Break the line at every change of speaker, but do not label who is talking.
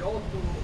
Kyoto